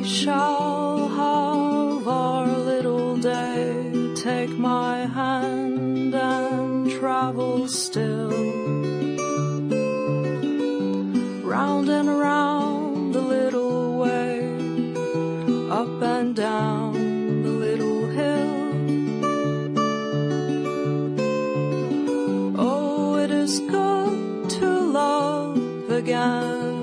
we shall have our little day. Take my hand and travel still. Round and around the little way, up and down the little hill. Oh, it is good to love again.